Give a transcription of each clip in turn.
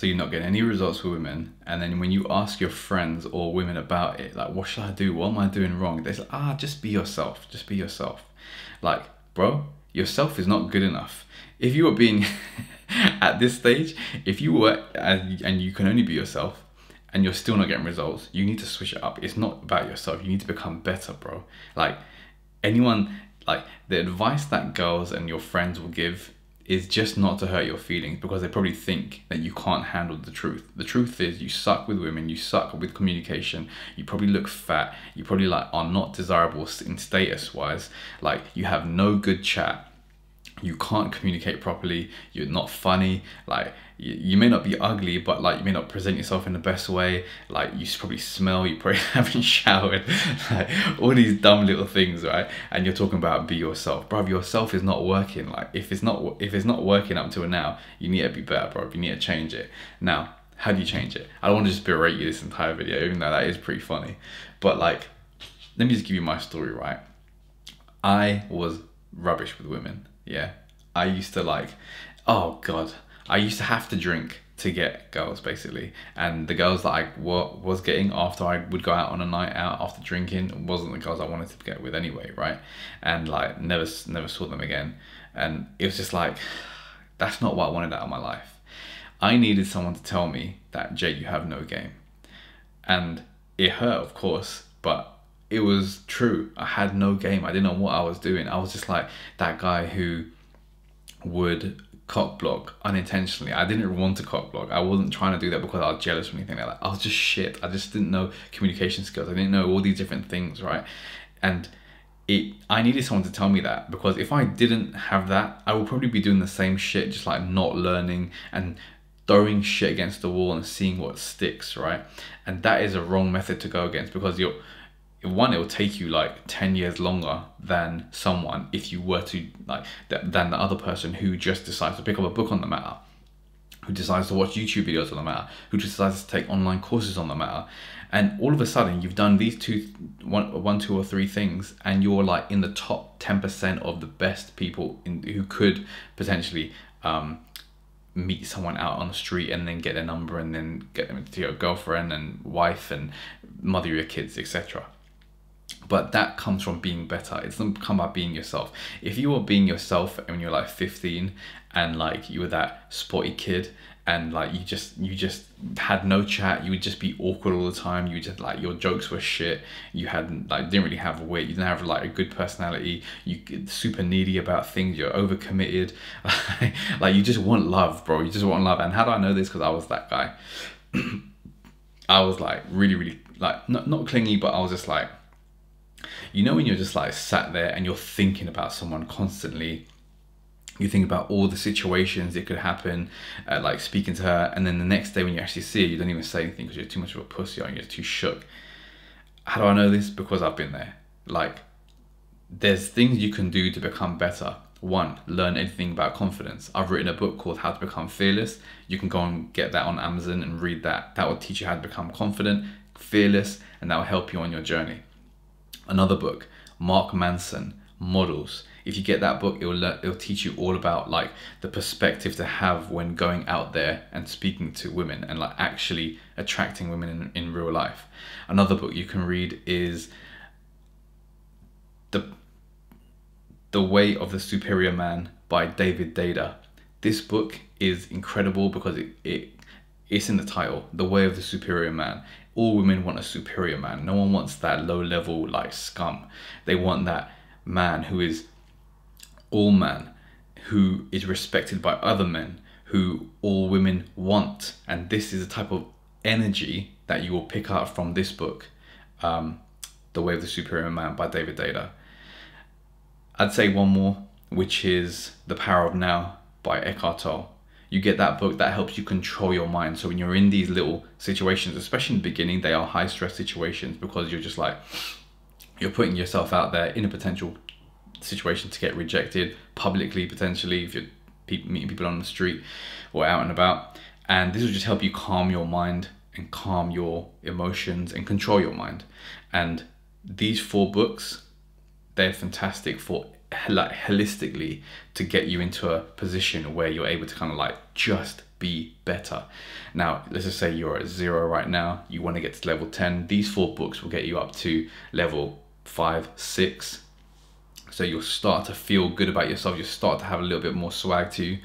so you're not getting any results with women. And then when you ask your friends or women about it, like, what should I do? What am I doing wrong? They say, ah, just be yourself. Just be yourself. Like, bro, yourself is not good enough. If you were being at this stage, if you were and you can only be yourself and you're still not getting results, you need to switch it up. It's not about yourself. You need to become better, bro. Like anyone like the advice that girls and your friends will give is just not to hurt your feelings because they probably think that you can't handle the truth. The truth is you suck with women, you suck with communication, you probably look fat, you probably like are not desirable in status wise, like you have no good chat, you can't communicate properly, you're not funny, like you, you may not be ugly, but like you may not present yourself in the best way, like you probably smell, you probably haven't showered, like all these dumb little things, right? And you're talking about be yourself. Bro, yourself is not working. Like if it's not if it's not working up to now, you need to be better, bro. You need to change it. Now, how do you change it? I don't want to just berate you this entire video, even though that is pretty funny. But like, let me just give you my story, right? I was rubbish with women yeah. I used to like, oh God, I used to have to drink to get girls basically. And the girls that I was getting after I would go out on a night out after drinking wasn't the girls I wanted to get with anyway, right? And like never, never saw them again. And it was just like, that's not what I wanted out of my life. I needed someone to tell me that Jay, you have no game. And it hurt, of course, but it was true. I had no game. I didn't know what I was doing. I was just like that guy who would cock block unintentionally. I didn't want to cock block. I wasn't trying to do that because I was jealous or anything like that. I was just shit. I just didn't know communication skills. I didn't know all these different things, right? And it I needed someone to tell me that because if I didn't have that, I would probably be doing the same shit, just like not learning and throwing shit against the wall and seeing what sticks, right? And that is a wrong method to go against because you're one it will take you like 10 years longer than someone if you were to like than the other person who just decides to pick up a book on the matter who decides to watch youtube videos on the matter who decides to take online courses on the matter. And all of a sudden you've done these two one one two or three things and you're like in the top 10% of the best people in, who could potentially um, meet someone out on the street and then get their number and then get them to your girlfriend and wife and mother your kids etc but that comes from being better. It doesn't come by being yourself. If you were being yourself when you're like 15 and like you were that sporty kid and like you just you just had no chat you would just be awkward all the time you just like your jokes were shit you had like didn't really have a weight you didn't have like a good personality you super needy about things you're overcommitted like you just want love bro you just want love. And how do i know this? Because i was that guy. I was like really really like not, not clingy but i was just like you know when you're just like sat there and you're thinking about someone constantly? You think about all the situations it could happen uh, like speaking to her and then the next day when you actually see her you don't even say anything because you're too much of a pussy or you're too shook. How do i know this? Because i've been there. Like there's things you can do to become better. One learn anything about confidence. I've written a book called how to become fearless. You can go and get that on amazon and read that. That will teach you how to become confident fearless and that will help you on your journey another book, Mark Manson, Models. If you get that book, it'll it'll teach you all about like the perspective to have when going out there and speaking to women and like actually attracting women in, in real life. Another book you can read is the the Way of the Superior Man by David Deida. This book is incredible because it, it it's in the title, The Way of the Superior Man all women want a superior man. No one wants that low level like scum. They want that man who is all man, who is respected by other men, who all women want. And this is the type of energy that you will pick up from this book, um, The Way of the Superior Man by David Deida. I'd say one more, which is The Power of Now by Eckhart Tolle you get that book that helps you control your mind. So when you're in these little situations, especially in the beginning, they are high stress situations because you're just like, you're putting yourself out there in a potential situation to get rejected publicly, potentially, if you're meeting people on the street or out and about. And this will just help you calm your mind and calm your emotions and control your mind. And these four books, they're fantastic for like holistically to get you into a position where you're able to kind of like just be better. Now, let's just say you're at zero right now, you want to get to level 10. These four books will get you up to level five, six. So you'll start to feel good about yourself, you'll start to have a little bit more swag to you.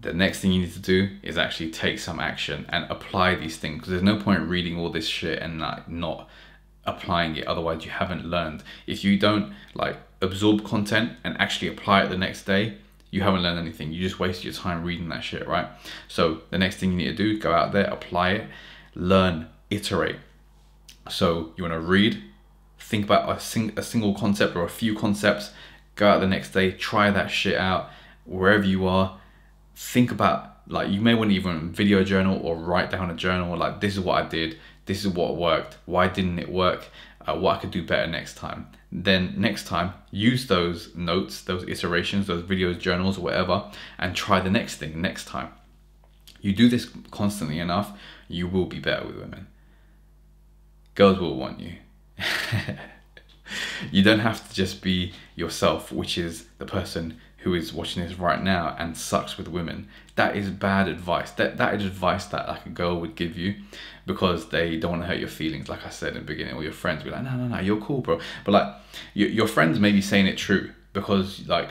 The next thing you need to do is actually take some action and apply these things because there's no point reading all this shit and like not applying it otherwise you haven't learned if you don't like absorb content and actually apply it the next day you haven't learned anything. You just wasted your time reading that shit, right? So the next thing you need to do, go out there, apply it, learn, iterate. So you want to read, think about a, sing- a single concept or a few concepts, go out the next day, try that shit out wherever you are. Think about like you may want to even video journal or write down a journal like this is what I did, this is what worked, why didn't it work, uh, what I could do better next time then next time use those notes those iterations those videos journals whatever and try the next thing next time. You do this constantly enough you will be better with women. Girls will want you. You don't have to just be yourself which is the person who is watching this right now and sucks with women. That is bad advice. That that is advice that like a girl would give you because they don't want to hurt your feelings like i said in the beginning or your friends be like no no no you're cool bro but like your, your friends may be saying it true because like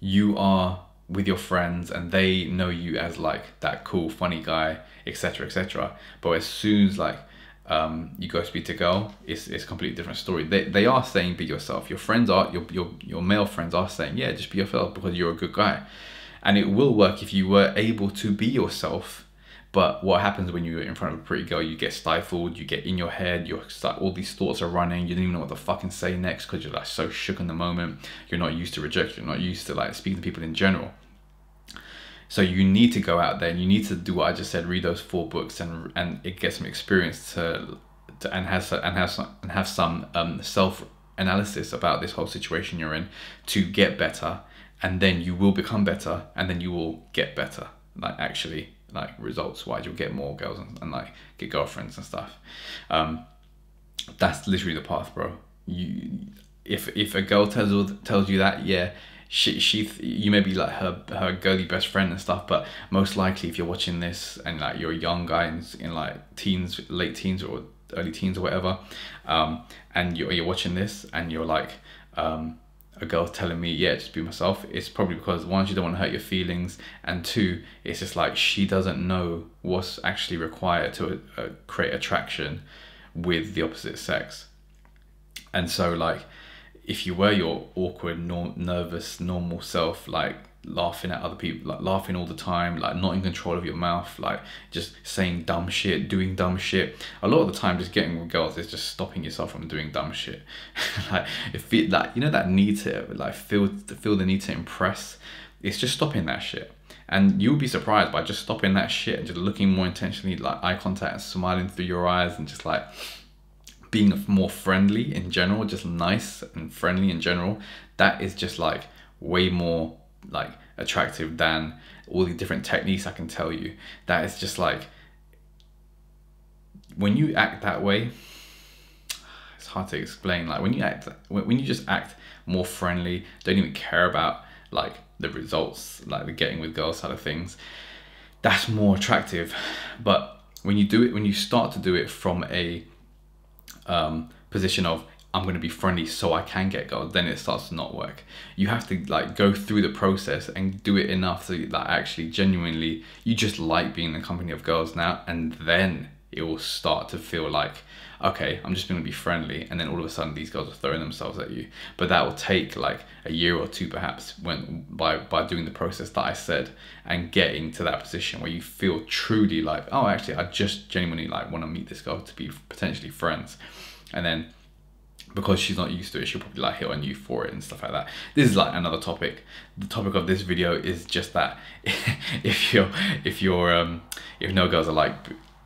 you are with your friends and they know you as like that cool funny guy etc etc but as soon as like um, you go speak to girl, it's, it's a completely different story. They, they are saying be yourself. Your friends are, your, your, your male friends are saying, yeah, just be yourself because you're a good guy. And it will work if you were able to be yourself. But what happens when you're in front of a pretty girl, you get stifled, you get in your head, you're start, all these thoughts are running, you don't even know what to fucking say next because you're like so shook in the moment. You're not used to rejection, you're not used to like speaking to people in general. So you need to go out there and you need to do what I just said, read those four books and and it gets some experience to, to and has and have some and have some um, self analysis about this whole situation you're in to get better and then you will become better and then you will get better like actually like results wise you'll get more girls and, and like get girlfriends and stuff. Um that's literally the path bro. You if if a girl tells tells you that yeah she she you may be like her her girly best friend and stuff but most likely if you're watching this and like you're a young guy in, in like teens late teens or early teens or whatever um and you're, you're watching this and you're like um a girl telling me yeah just be myself it's probably because one she don't want to hurt your feelings and two it's just like she doesn't know what's actually required to uh, create attraction with the opposite sex. And so like if you were your awkward, nor- nervous, normal self, like laughing at other people, like laughing all the time, like not in control of your mouth, like just saying dumb shit, doing dumb shit. A lot of the time, just getting with girls is just stopping yourself from doing dumb shit. like if it, like you know that need to like feel feel the need to impress, it's just stopping that shit. And you'll be surprised by just stopping that shit and just looking more intentionally, like eye contact, and smiling through your eyes, and just like being more friendly in general, just nice and friendly in general, that is just like way more like attractive than all the different techniques I can tell you. That is just like when you act that way, it's hard to explain. Like when you act, when you just act more friendly, don't even care about like the results, like the getting with girls side of things, that's more attractive. But when you do it, when you start to do it from a um, position of I'm going to be friendly so I can get girls, then it starts to not work. You have to like go through the process and do it enough so that actually genuinely you just like being in the company of girls now, and then it will start to feel like okay, I'm just going to be friendly, and then all of a sudden these girls are throwing themselves at you. But that will take like a year or two, perhaps, when by by doing the process that I said and getting to that position where you feel truly like, oh, actually, I just genuinely like want to meet this girl to be potentially friends, and then because she's not used to it, she'll probably like hit on you for it and stuff like that. This is like another topic. The topic of this video is just that if you're if you're um if no girls are like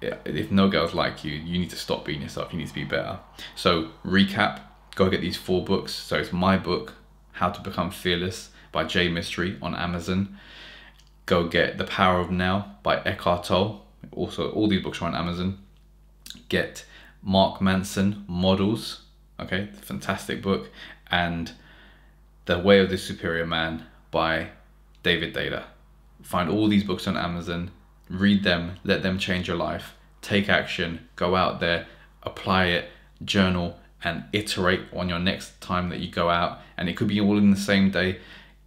if no girls like you, you need to stop being yourself. You need to be better. So recap, go get these four books. So it's my book, How to Become Fearless by Jay Mistry on Amazon. Go get The Power of Now by Eckhart Tolle. Also, all these books are on Amazon. Get Mark Manson Models. Okay, fantastic book. And The Way of the Superior Man by David Deida. find all these books on Amazon, read them, let them change your life, take action, go out there, apply it, journal, and iterate on your next time that you go out. And it could be all in the same day.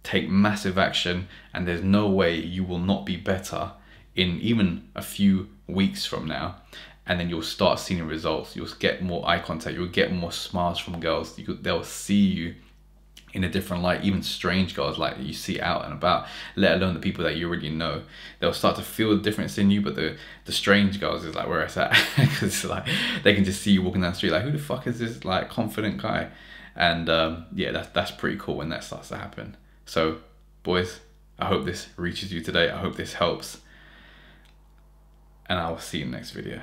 Take massive action, and there's no way you will not be better in even a few weeks from now. And then you'll start seeing results. You'll get more eye contact. You'll get more smiles from girls. You, they'll see you in a different light, even strange girls like you see out and about, let alone the people that you already know. They'll start to feel the difference in you, but the the strange girls is like where it's at because like they can just see you walking down the street like who the fuck is this like confident guy, and um, yeah, that's that's pretty cool when that starts to happen. So, boys, I hope this reaches you today. I hope this helps, and I will see you in the next video.